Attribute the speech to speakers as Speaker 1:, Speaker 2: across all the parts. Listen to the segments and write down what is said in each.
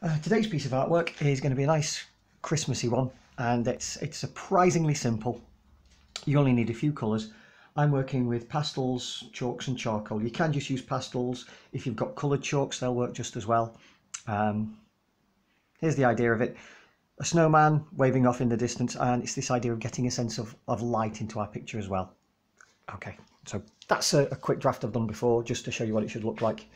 Speaker 1: Uh, today's piece of artwork is going to be a nice Christmassy one and it's it's surprisingly simple. You only need a few colours. I'm working with pastels, chalks and charcoal. You can just use pastels. If you've got coloured chalks they'll work just as well. Um, here's the idea of it. A snowman waving off in the distance and it's this idea of getting a sense of, of light into our picture as well. Okay, so that's a, a quick draft I've done before just to show you what it should look like.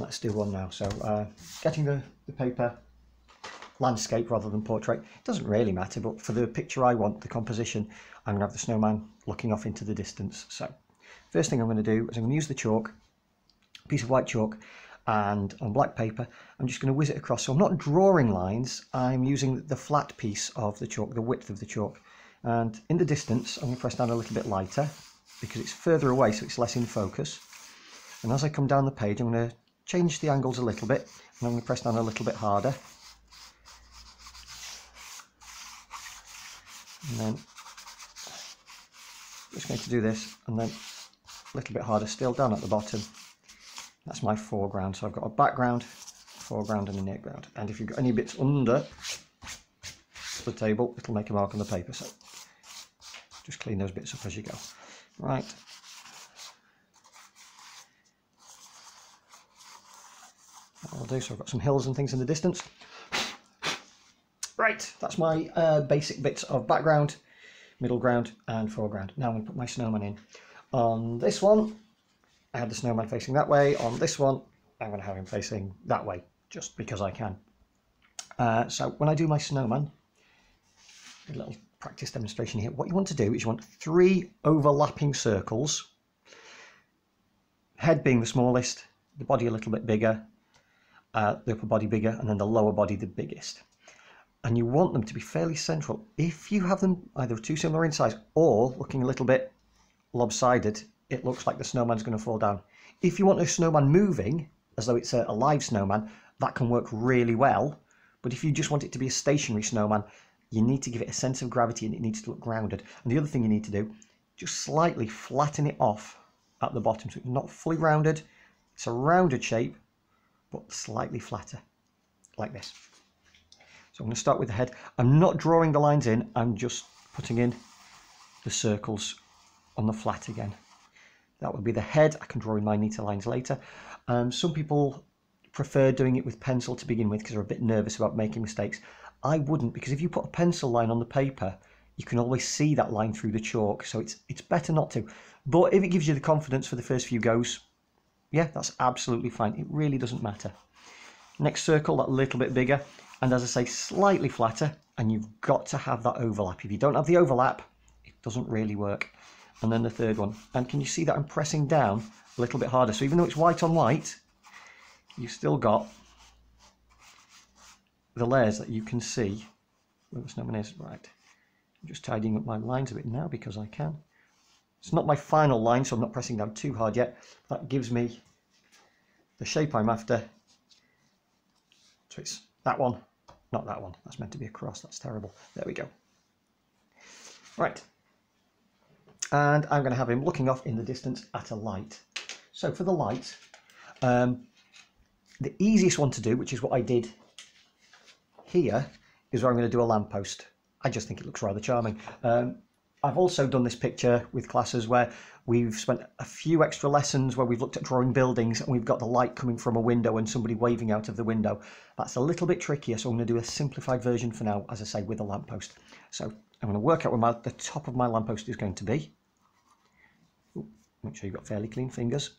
Speaker 1: Let's do one now. So uh, getting the, the paper landscape rather than portrait. It doesn't really matter, but for the picture I want, the composition, I'm going to have the snowman looking off into the distance. So first thing I'm going to do is I'm going to use the chalk, piece of white chalk, and on black paper, I'm just going to whiz it across. So I'm not drawing lines, I'm using the flat piece of the chalk, the width of the chalk. And in the distance, I'm going to press down a little bit lighter because it's further away, so it's less in focus. And as I come down the page, I'm going to change the angles a little bit. And I'm going to press down a little bit harder. And then just going to do this and then a little bit harder still down at the bottom. That's my foreground. So I've got a background foreground and a near ground. And if you've got any bits under the table it'll make a mark on the paper. So just clean those bits up as you go. Right do. So I've got some hills and things in the distance. Right, that's my uh, basic bits of background, middle ground and foreground. Now I'm going to put my snowman in. On this one, I have the snowman facing that way. On this one, I'm going to have him facing that way, just because I can. Uh, so when I do my snowman, a little practice demonstration here. What you want to do is you want three overlapping circles, head being the smallest, the body a little bit bigger, uh, the upper body bigger and then the lower body the biggest. And you want them to be fairly central. If you have them either too similar in size or looking a little bit lopsided, it looks like the snowman's going to fall down. If you want a snowman moving, as though it's a, a live snowman, that can work really well. But if you just want it to be a stationary snowman, you need to give it a sense of gravity and it needs to look grounded. And the other thing you need to do, just slightly flatten it off at the bottom. So it's not fully rounded, it's a rounded shape, but slightly flatter, like this. So I'm going to start with the head. I'm not drawing the lines in, I'm just putting in the circles on the flat again. That would be the head. I can draw in my neater lines later. Um, some people prefer doing it with pencil to begin with because they're a bit nervous about making mistakes. I wouldn't because if you put a pencil line on the paper, you can always see that line through the chalk. So it's it's better not to. But if it gives you the confidence for the first few goes, yeah, that's absolutely fine. It really doesn't matter. Next circle, that little bit bigger. And as I say, slightly flatter. And you've got to have that overlap. If you don't have the overlap, it doesn't really work. And then the third one. And can you see that I'm pressing down a little bit harder? So even though it's white on white, you've still got the layers that you can see where the snowman is. Right. I'm just tidying up my lines a bit now because I can. It's not my final line, so I'm not pressing down too hard yet. That gives me the shape I'm after. So it's that one, not that one. That's meant to be a cross. That's terrible. There we go. Right. And I'm going to have him looking off in the distance at a light. So for the light, um, the easiest one to do, which is what I did here, is where I'm going to do a lamppost. I just think it looks rather charming. Um, I've also done this picture with classes where we've spent a few extra lessons where we've looked at drawing buildings and we've got the light coming from a window and somebody waving out of the window. That's a little bit trickier, so I'm going to do a simplified version for now, as I say, with a lamppost. So I'm going to work out where my, the top of my lamppost is going to be. Make sure you've got fairly clean fingers.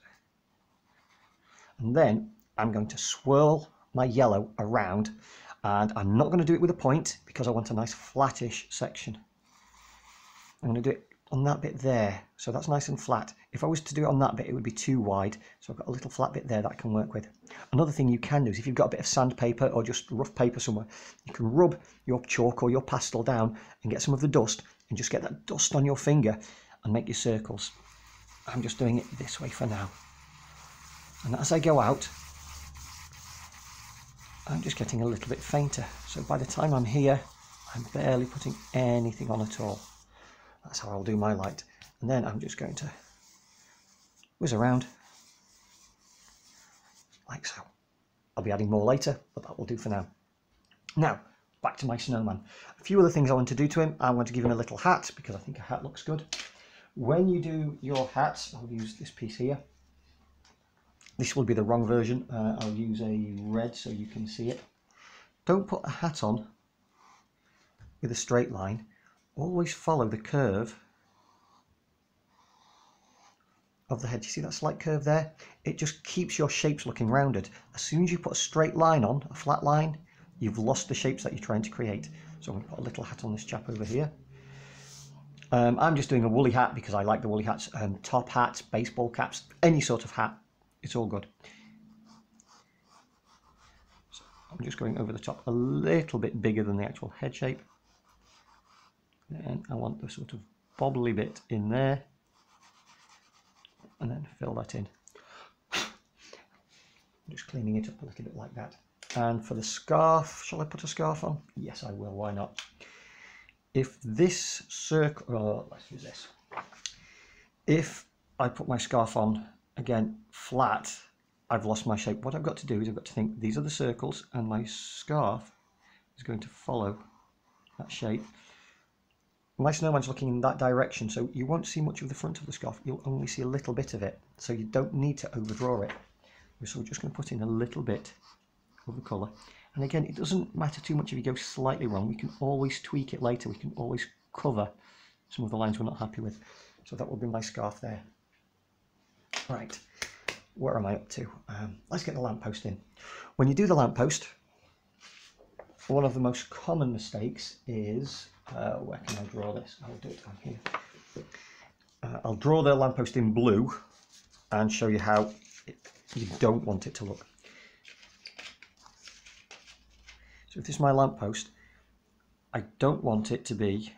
Speaker 1: And then I'm going to swirl my yellow around and I'm not going to do it with a point because I want a nice flattish section. I'm going to do it on that bit there. So that's nice and flat. If I was to do it on that bit, it would be too wide. So I've got a little flat bit there that I can work with. Another thing you can do is if you've got a bit of sandpaper or just rough paper somewhere, you can rub your chalk or your pastel down and get some of the dust and just get that dust on your finger and make your circles. I'm just doing it this way for now. And as I go out, I'm just getting a little bit fainter. So by the time I'm here, I'm barely putting anything on at all. That's how I'll do my light. And then I'm just going to whiz around like so. I'll be adding more later, but that will do for now. Now, back to my snowman. A few other things I want to do to him. I want to give him a little hat because I think a hat looks good. When you do your hats, I'll use this piece here. This will be the wrong version. Uh, I'll use a red so you can see it. Don't put a hat on with a straight line. Always follow the curve of the head. You see that slight curve there? It just keeps your shapes looking rounded. As soon as you put a straight line on, a flat line, you've lost the shapes that you're trying to create. So I'm going to put a little hat on this chap over here. Um, I'm just doing a woolly hat because I like the woolly hats. Um, top hats, baseball caps, any sort of hat, it's all good. So I'm just going over the top a little bit bigger than the actual head shape. And I want the sort of bobbly bit in there and then fill that in. Just cleaning it up a little bit like that. And for the scarf, shall I put a scarf on? Yes, I will, why not? If this circle, oh, let's use this. If I put my scarf on, again, flat, I've lost my shape. What I've got to do is I've got to think, these are the circles, and my scarf is going to follow that shape. My snowman's looking in that direction, so you won't see much of the front of the scarf. You'll only see a little bit of it, so you don't need to overdraw it. So we're just going to put in a little bit of the colour. And again, it doesn't matter too much if you go slightly wrong. We can always tweak it later. We can always cover some of the lines we're not happy with. So that will be my scarf there. Right, where am I up to? Um, let's get the lamppost in. When you do the lamppost, one of the most common mistakes is, uh, where can I draw this? I'll do it down here. Uh, I'll draw the lamppost in blue and show you how it, you don't want it to look. So if this is my lamppost, I don't want it to be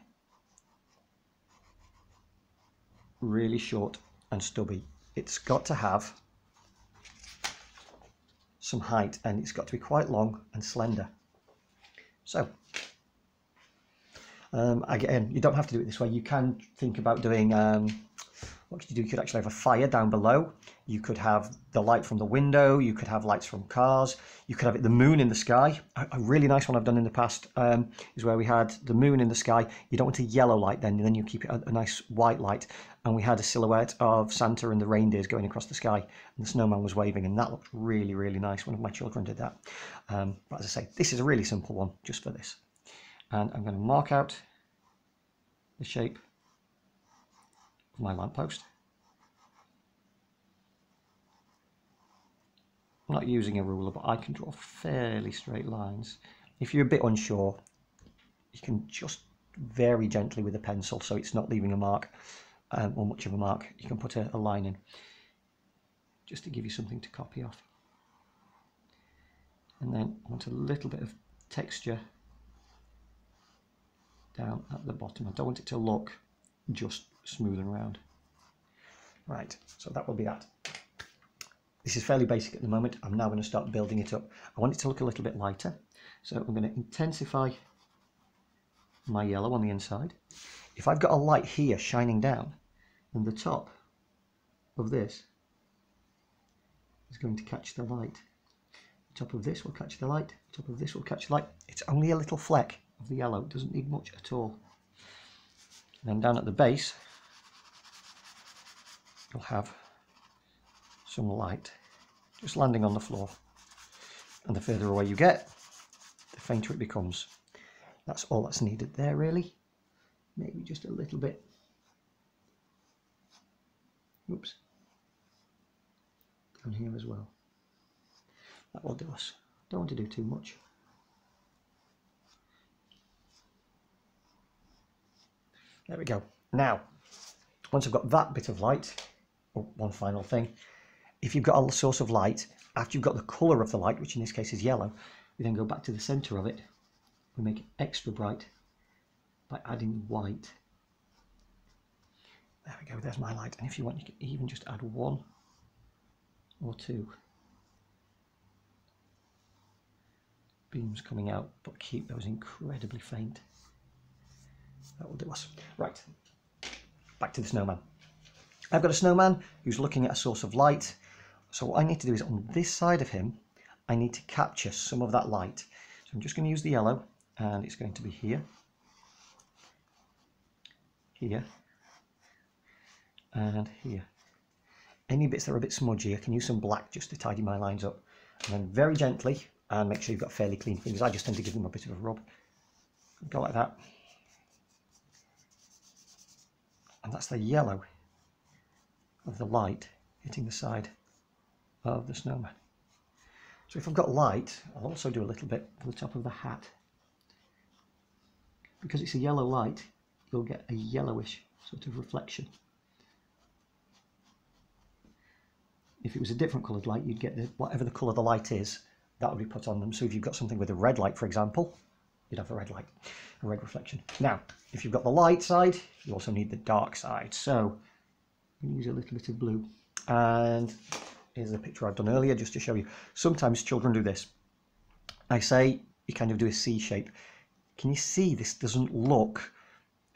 Speaker 1: really short and stubby. It's got to have some height and it's got to be quite long and slender. So, um, again, you don't have to do it this way. You can think about doing, um, what could you do? You could actually have a fire down below. You could have the light from the window. You could have lights from cars. You could have it, the moon in the sky. A, a really nice one I've done in the past um, is where we had the moon in the sky. You don't want a yellow light then, then you keep it a, a nice white light. And we had a silhouette of Santa and the reindeers going across the sky and the snowman was waving and that looked really, really nice. One of my children did that. Um, but as I say, this is a really simple one just for this. And I'm going to mark out the shape of my lamppost. I'm not using a ruler, but I can draw fairly straight lines. If you're a bit unsure, you can just very gently with a pencil so it's not leaving a mark um, or much of a mark. You can put a, a line in just to give you something to copy off. And then I want a little bit of texture down at the bottom. I don't want it to look just smooth and round. Right, so that will be that. This is fairly basic at the moment. I'm now going to start building it up. I want it to look a little bit lighter. So I'm going to intensify my yellow on the inside. If I've got a light here shining down, then the top of this is going to catch the light. The top of this will catch the light. The top of this will catch the light. It's only a little fleck of the yellow. It doesn't need much at all. And then down at the base, you'll have some light just landing on the floor. And the further away you get, the fainter it becomes. That's all that's needed there really. Maybe just a little bit. Oops. Down here as well. That will do us. Don't want to do too much. There we go. Now, once I've got that bit of light, oh, one final thing, if you've got a source of light, after you've got the colour of the light, which in this case is yellow, we then go back to the centre of it. We make it extra bright by adding white. There we go, there's my light. And if you want, you can even just add one or two beams coming out, but keep those incredibly faint. That will do us. Right, back to the snowman. I've got a snowman who's looking at a source of light so what I need to do is on this side of him, I need to capture some of that light. So I'm just going to use the yellow and it's going to be here, here, and here. Any bits that are a bit smudgy, I can use some black just to tidy my lines up. And then very gently, and make sure you've got fairly clean fingers. I just tend to give them a bit of a rub. Go like that. And that's the yellow of the light hitting the side of the snowman. So if I've got light, I'll also do a little bit on the top of the hat. Because it's a yellow light, you'll get a yellowish sort of reflection. If it was a different coloured light, you'd get the, whatever the colour the light is, that would be put on them. So if you've got something with a red light, for example, you'd have a red light, a red reflection. Now, if you've got the light side, you also need the dark side. So use a little bit of blue. And here's a picture I've done earlier just to show you. Sometimes children do this. I say you kind of do a C shape. Can you see this doesn't look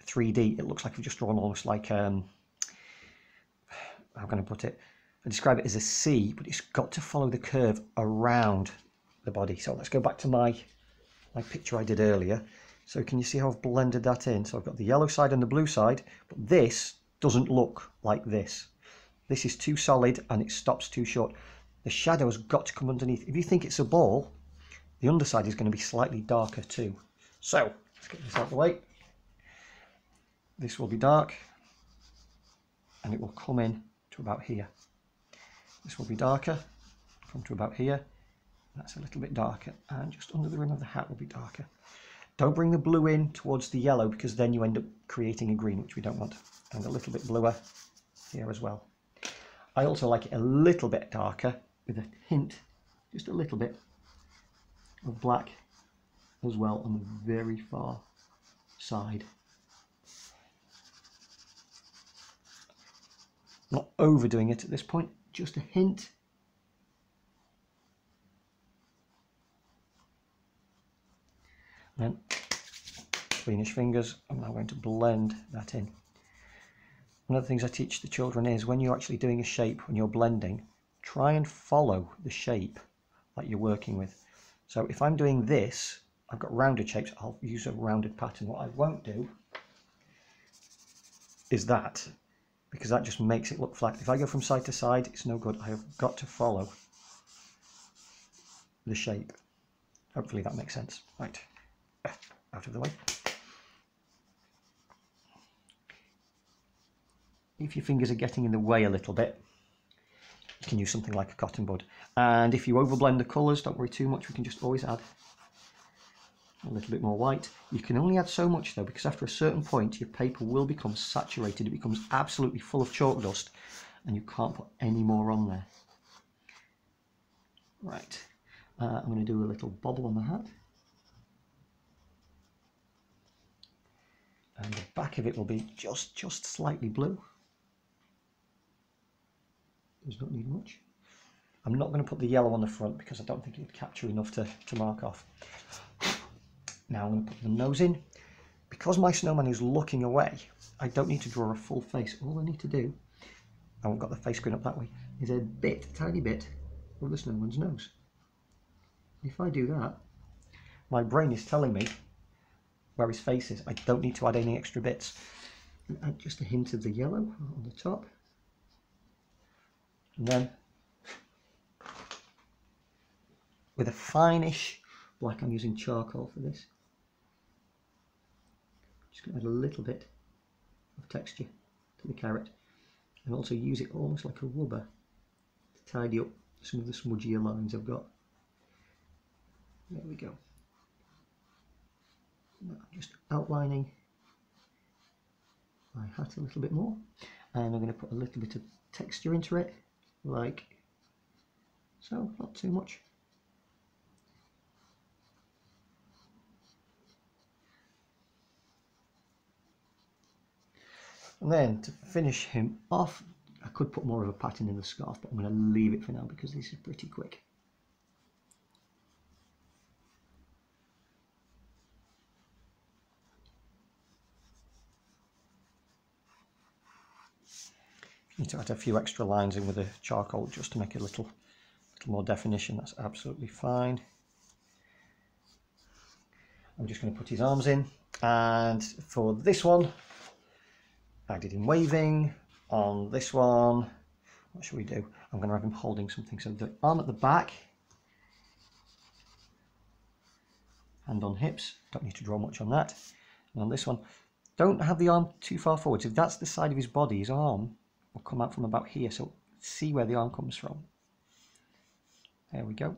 Speaker 1: 3D? It looks like you've just drawn almost like, um, how can I put it? I describe it as a C, but it's got to follow the curve around the body. So let's go back to my, my picture I did earlier. So can you see how I've blended that in? So I've got the yellow side and the blue side, but this doesn't look like this. This is too solid and it stops too short. The shadow has got to come underneath. If you think it's a ball, the underside is going to be slightly darker too. So let's get this out of the way. This will be dark and it will come in to about here. This will be darker, come to about here. That's a little bit darker and just under the rim of the hat will be darker. Don't bring the blue in towards the yellow because then you end up creating a green, which we don't want. And a little bit bluer here as well. I also like it a little bit darker with a hint, just a little bit of black as well on the very far side. Not overdoing it at this point, just a hint. Then cleanish fingers, I'm now going to blend that in. One of the things I teach the children is when you're actually doing a shape, when you're blending, try and follow the shape that you're working with. So if I'm doing this, I've got rounded shapes, I'll use a rounded pattern. What I won't do is that, because that just makes it look flat. If I go from side to side, it's no good. I have got to follow the shape. Hopefully that makes sense. Right out of the way. If your fingers are getting in the way a little bit, you can use something like a cotton bud. And if you overblend the colours, don't worry too much, we can just always add a little bit more white. You can only add so much though, because after a certain point, your paper will become saturated. It becomes absolutely full of chalk dust, and you can't put any more on there. Right, uh, I'm going to do a little bobble on the hat. And the back of it will be just just slightly blue. Does not need much. I'm not going to put the yellow on the front because I don't think it would capture enough to, to mark off. Now I'm going to put the nose in. Because my snowman is looking away I don't need to draw a full face. All I need to do I haven't got the face going up that way is a bit tiny bit of the snowman's nose. If I do that my brain is telling me where his face is. I don't need to add any extra bits. Add just a hint of the yellow on the top. And then with a finish black, I'm using charcoal for this. Just going to add a little bit of texture to the carrot and also use it almost like a rubber to tidy up some of the smudgier lines I've got. There we go just outlining my hat a little bit more. And I'm going to put a little bit of texture into it like so not too much. And then to finish him off I could put more of a pattern in the scarf but I'm going to leave it for now because this is pretty quick need to add a few extra lines in with the charcoal just to make it a little, for more definition, that's absolutely fine. I'm just going to put his arms in. And for this one, I did him waving. On this one, what should we do? I'm going to have him holding something. So the arm at the back, hand on hips. Don't need to draw much on that. And on this one, don't have the arm too far forward. So if that's the side of his body, his arm will come out from about here. So see where the arm comes from. There we go.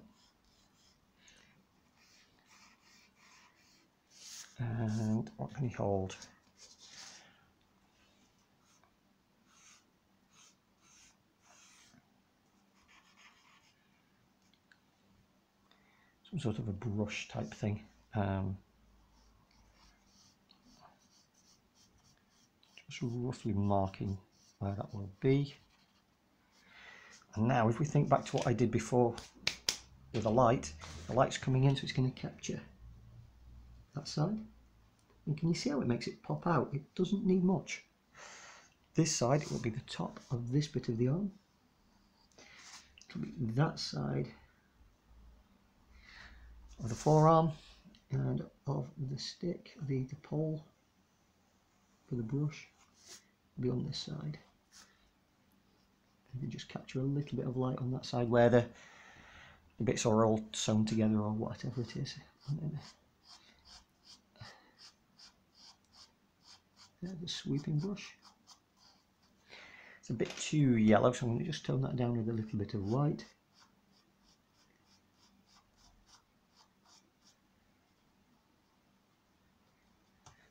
Speaker 1: And what can he hold? Some sort of a brush type thing. Um, just roughly marking where that will be. And now if we think back to what I did before with the light, the light's coming in so it's going to capture that side. And can you see how it makes it pop out? It doesn't need much. This side will be the top of this bit of the arm. It'll be that side of the forearm and of the stick, the, the pole for the brush be on this side. Just capture a little bit of light on that side where the, the bits are all sewn together or whatever it is. There's the sweeping brush. It's a bit too yellow, so I'm going to just tone that down with a little bit of white.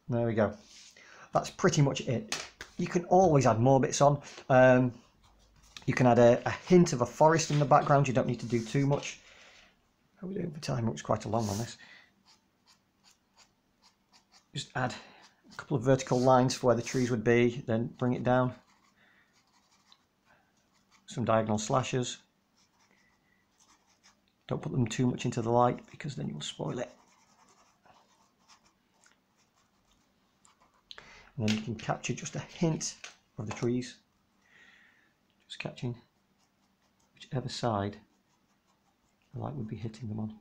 Speaker 1: There we go. That's pretty much it. You can always add more bits on. Um, you can add a, a, hint of a forest in the background. You don't need to do too much. How are we doing for time? It's quite a long on this. Just add a couple of vertical lines for where the trees would be, then bring it down. Some diagonal slashes. Don't put them too much into the light because then you'll spoil it. and then you can capture just a hint of the trees catching whichever side the light would be hitting them on.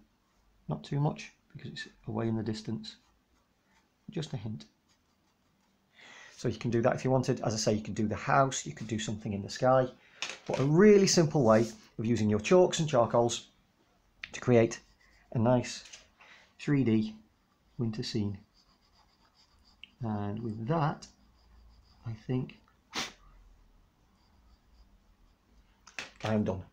Speaker 1: Not too much because it's away in the distance. Just a hint. So you can do that if you wanted. As I say you could do the house you could do something in the sky. But a really simple way of using your chalks and charcoals to create a nice 3D winter scene. And with that, I think I am done.